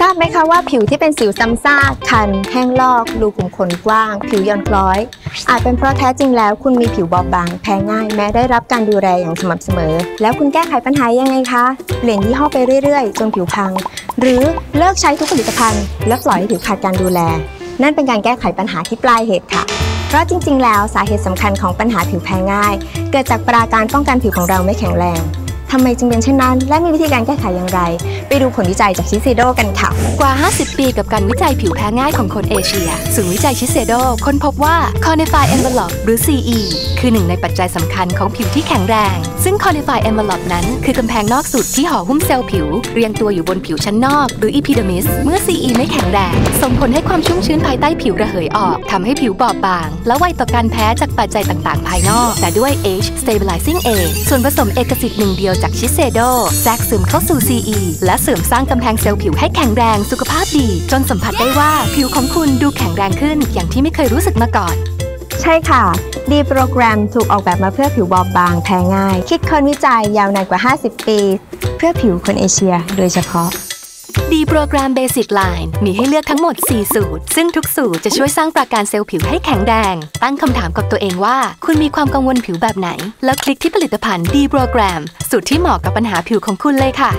ทราบไหมคะว่าผิวที่เป็นสิวซ้ำซากคัน แห้งลอก รูขุมขนกว้าง ผิวย่อนคล้อย อาจเป็นเพราะแท้จริงแล้ว คุณมีผิวบอบบาง แพ้ง่าย แม้ได้รับการดูแลอย่างสม่ำเสมอ แล้วคุณแก้ไขปัญหายังไงคะ เปลี่ยนยี่ห้อไปเรื่อยๆ จนผิวพัง หรือเลิกใช้ทุกผลิตภัณฑ์ และปล่อยให้ผิวขาดการดูแล นั่นเป็นการแก้ไขปัญหาที่ปลายเหตุค่ะเพราะจริง ๆ แล้วสาเหตุสำคัญของปัญหาผิวแพ้ง่าย เกิดจากปราการป้องกันผิวของเราไม่แข็งแรง ทำไมจึงเป็นเช่นนั้น และมีวิธีการแก้ไขอย่างไร ไปดูผลวิจัยจากชิเซโดกันค่ะ กว่า 50 ปีกับการวิจัยผิวแพ้ง่ายของคนเอเชีย ศูนย์วิจัยชิเซโดค้นพบว่า Cornify Envelope หรือ CE คือหนึ่งในปัจจัยสำคัญของผิวที่แข็งแรง ซึ่ง Cornify Envelope นั้นคือกำแพงนอกสุดที่ห่อหุ้มเซลล์ผิว เรียงตัวอยู่บนผิวชั้นนอก หรือ epidermis เมื่อ CE ไม่แข็งแรง ส่งผลให้ความชุ่มชื้นภายใต้ผิวระเหยออกทำให้ผิวบอบบาง และไวต่อการแพ้จากปัจจัยต่างๆ ภายนอก แต่ด้วย Age Stabilizing A ส่วนผสมเอกสิทธิ์หนึ่งเดียวจากชิเซโดแทรกซึมเข้าสู่ CE และเสริมสร้างกำแพงเซลล์ผิวให้แข็งแรงสุขภาพดี จนสัมผัสได้ว่าผิวของคุณดูแข็งแรงขึ้นอย่างที่ไม่เคยรู้สึกมาก่อน ใช่ค่ะ ดีโปรแกรมถูกออกแบบมาเพื่อผิวบอบบางแพ้ง่าย คิดค้นวิจัยยาวนานกว่า 50 ปี เพื่อผิวคนเอเชีย โดยเฉพาะ ดีโปรแกรม Basic Line มีให้เลือกทั้งหมด 4 สูตร ซึ่งทุกสูตรจะช่วยสร้างปราการเซลล์ผิวให้แข็งแรงตั้งคำถามกับตัวเองว่า คุณมีความกังวลผิวแบบไหน แล้วคลิกที่ผลิตภัณฑ์ดีโปรแกรมสูตรที่เหมาะกับปัญหาผิวของคุณเลยค่ะ